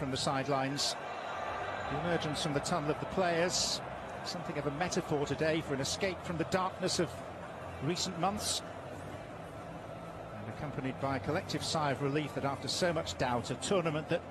from the sidelines. The emergence from the tunnel of the players, something of a metaphor today for an escape from the darkness of recent months. And accompanied by a collective sigh of relief that after so much doubt, a tournament that